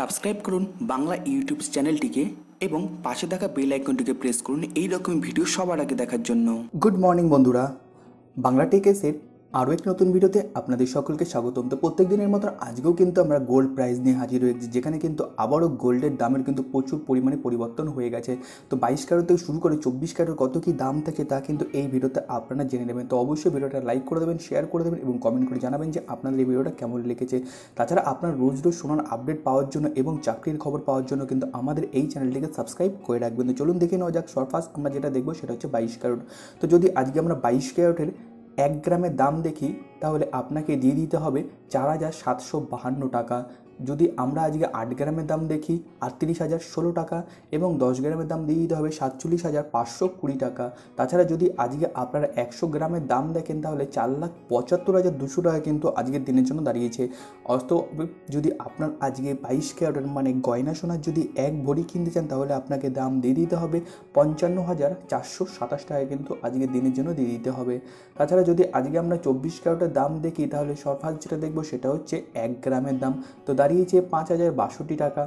Subscribe করুন Bangla YouTube চ্যানেলটিকে এবং পাশে থাকা বেল আইকনটিকে প্রেস করুন এই রকম ভিডিও সবার আগে দেখার জন্য। গুড মর্নিং বন্ধুরা। বাংলা টেকেসের আরও এক নতুন ভিডিওতে আপনাদের সকলকে স্বাগতম। তো প্রত্যেক দিনের মতো আজকেও কিন্তু আমরা গোল্ড প্রাইস নিয়ে হাজির হয়েছি, যেখানে কিন্তু আবারও গোল্ডের দামের কিন্তু প্রচুর পরিমাণে পরিবর্তন হয়ে গেছে। তো বাইশ ক্যারেট থেকে শুরু করে চব্বিশ ক্যারেট কত কী দাম থাকে তা কিন্তু এই ভিডিওতে আপনারা জেনে নেবেন। তো অবশ্যই ভিডিওটা লাইক করে দেবেন শেয়ার করে দেবেন এবং কমেন্ট করে জানাবেন যে আপনাদের এই ভিডিওটা কেমন লেগেছে। তাছাড়া আপনার রোজ রোজ শোনার আপডেট পাওয়ার জন্য এবং চাকরির খবর পাওয়ার জন্য কিন্তু আমাদের এই চ্যানেলটিকে সাবস্ক্রাইব করে রাখবেন। তো চলুন দেখে নেওয়া যাক সরফাস আমরা যেটা দেখব সেটা হচ্ছে বাইশ ক্যারেট। তো যদি আজকে আমরা বাইশ ক্যারেটের এক গ্রামের দাম দেখি তাহলে আপনাকে দিয়ে দিতে হবে চার হাজার সাতশো বাহান্ন টাকা। যদি আমরা আজকে আট গ্রামের দাম দেখি, আটত্রিশ হাজার ষোলো টাকা এবং দশ গ্রামের দাম দিয়ে দিতে হবে সাতচল্লিশ হাজার পাঁচশো কুড়ি টাকা। তাছাড়া যদি আজকে আপনারা একশো গ্রামের দাম দেখেন, তাহলে চার লাখ পঁচাত্তর হাজার দুশো টাকা কিন্তু আজকের দিনের জন্য দাঁড়িয়েছে। অস্ত যদি আপনার আজকে বাইশ ক্যারেটের মানে গয়না সোনার যদি এক ভরি কিনতে চান, তাহলে আপনাকে দাম দিয়ে দিতে হবে পঞ্চান্ন হাজার চারশো সাতাশ টাকা কিন্তু আজকের দিনের জন্য দিয়ে দিতে হবে। তাছাড়া যদি আজকে আমরা চব্বিশ ক্যারেটের দাম দেখি, তাহলে সরফাস যেটা দেখব সেটা হচ্ছে এক গ্রামের দাম। তো দাঁড়িয়েছে পাঁচ হাজার বাষট্টি টাকা।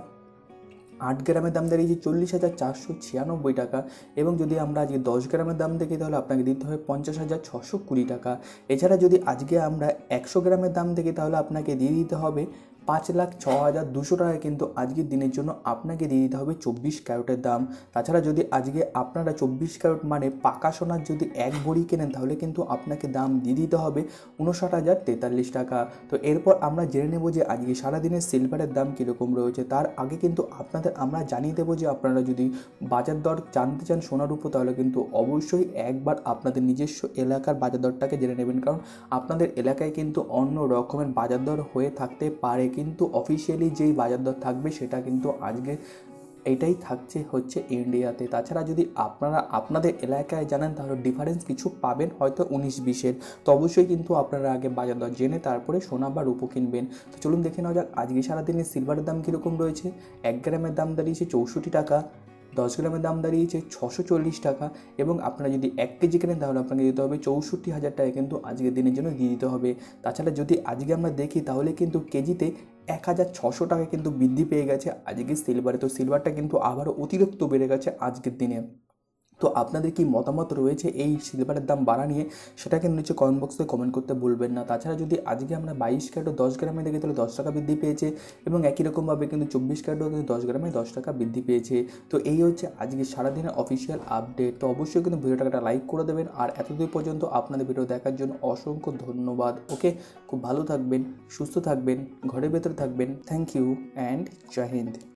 আট গ্রামের দাম দাঁড়িয়েছে চল্লিশ হাজার চারশো ছিয়ানব্বই টাকা এবং যদি আমরা আজকে দশ গ্রামের দাম দেখি তাহলে আপনাকে দিতে হবে পঞ্চাশ হাজার ছশো কুড়ি টাকা। এছাড়া যদি আজকে আমরা একশো গ্রামের দাম দেখি তাহলে আপনাকে দিয়ে দিতে হবে পাঁচ লাখ ছ হাজার দুশো টাকা কিন্তু আজকের দিনের জন্য আপনাকে দিয়ে দিতে হবে চব্বিশ ক্যারোটের দাম। তাছাড়া যদি আজকে আপনারা চব্বিশ ক্যারোট মানে পাকা সোনার যদি এক ভরি কেনেন, তাহলে কিন্তু আপনাকে দাম দিয়ে দিতে হবে উনষাট হাজার তেতাল্লিশ টাকা। তো এরপর আমরা জেনে নেব যে আজকে সারাদিনের সিলভারের দাম কীরকম রয়েছে। তার আগে কিন্তু আপনাদের আমরা জানিয়ে দেবো যে আপনারা যদি বাজার দর জানতে চান সোনার উপর, তাহলে কিন্তু অবশ্যই একবার আপনাদের নিজস্ব এলাকার বাজার দরটাকে জেনে নেবেন। কারণ আপনাদের এলাকায় কিন্তু অন্য রকমের বাজার দর হয়ে থাকতে পারে। কিন্তু অফিসিয়ালি যেই বাজার দর থাকবে সেটা কিন্তু আজকে এটাই থাকছে হচ্ছে ইন্ডিয়াতে তাছাড়া যদি আপনারা আপনাদের এলাকায় জানেন তাহলে ডিফারেন্স কিছু পাবেন হয়তো উনিশ বিশের। তো অবশ্যই কিন্তু আপনারা আগে বাজার দর জেনে তারপরে সোনা বা রূপো কিনবেন। তো চলুন দেখে নেওয়া যাক, আজকে সারাদিনে সিলভারের দাম কীরকম রয়েছে? এক গ্রামের দাম দাঁড়িয়েছে চৌষট্টি টাকা। দশ গ্রামের দাম দাঁড়িয়েছে ছশো চল্লিশ টাকা এবং আপনারা যদি এক কেজি কেনেন তাহলে আপনাকে দিতে হবে চৌষট্টি হাজার টাকা কিন্তু আজকের দিনের জন্য দিয়ে দিতে হবে। তাছাড়া যদি আজকে আমরা দেখি তাহলে কিন্তু কেজিতে এক হাজার ছশো টাকা কিন্তু বৃদ্ধি পেয়ে গেছে। আজকে সিলভারে তো সিলভারটা কিন্তু আবারও অতিরিক্ত বেড়ে গেছে আজকের দিনে। তো আপনাদের কি মতামত রয়েছে এই সিলভারের দাম বাড়া নিয়ে সেটা কিন্তু নিচে কমেন্ট বক্সে কমেন্ট করতে ভুলবেন না। তাছাড়া যদি আজকে আমরা বাইশ ক্যারেট ও দশ গ্রামে দেখি, তাহলে দশ টাকা বৃদ্ধি পেয়েছে এবং একই রকমভাবে কিন্তু চব্বিশ ক্যারেটও কিন্তু দশ গ্রামে দশ টাকা বৃদ্ধি পেয়েছে। তো এই হচ্ছে আজকে সারাদিনের অফিসিয়াল আপডেট তো অবশ্যই কিন্তু ভিডিওটাকে লাইক করে দেবেন। আর এতদূর পর্যন্ত আপনাদের ভিডিও দেখার জন্য অসংখ্য ধন্যবাদ। ওকে, খুব ভালো থাকবেন, সুস্থ থাকবেন, ঘরের ভেতরে থাকবেন। থ্যাংক ইউ অ্যান্ড জয় হিন্দ